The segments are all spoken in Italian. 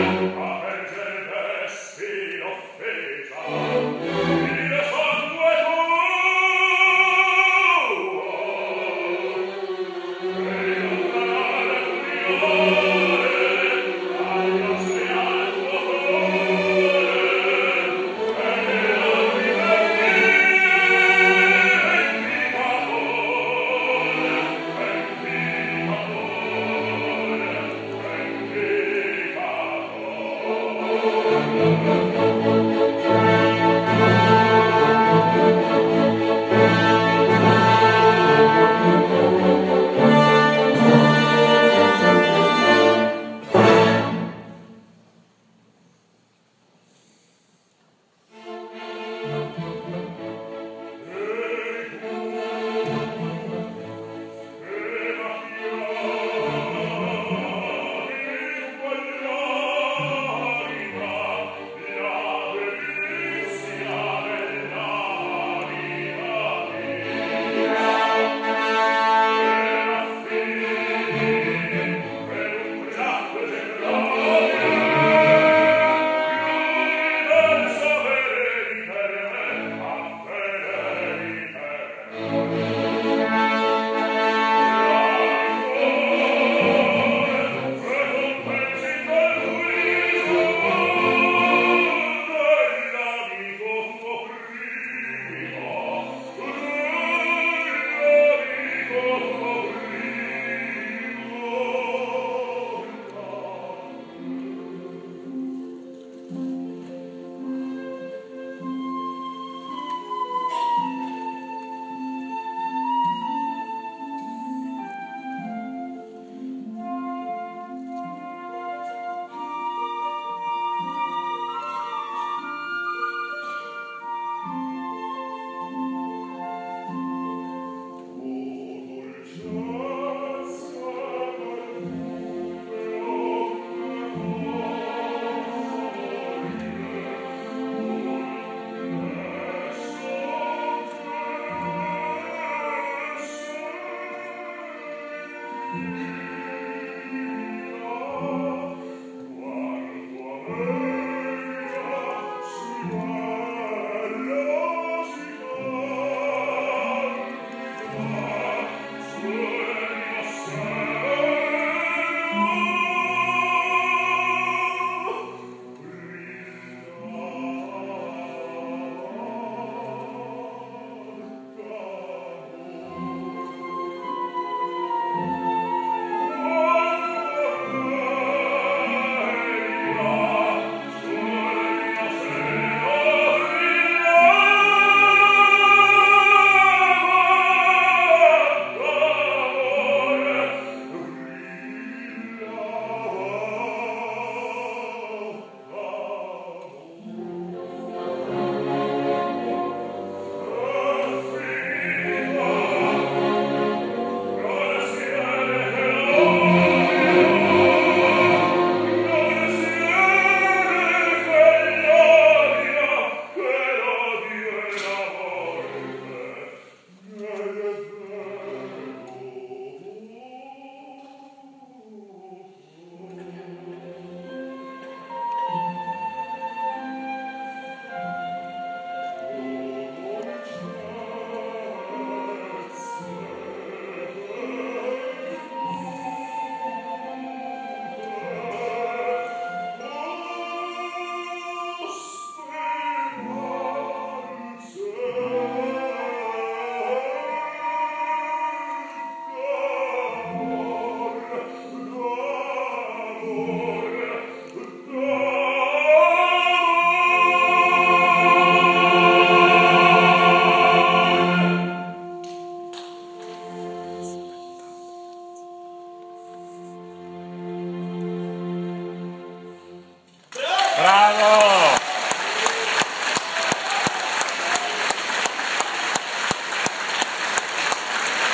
Bye.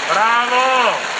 Bravo!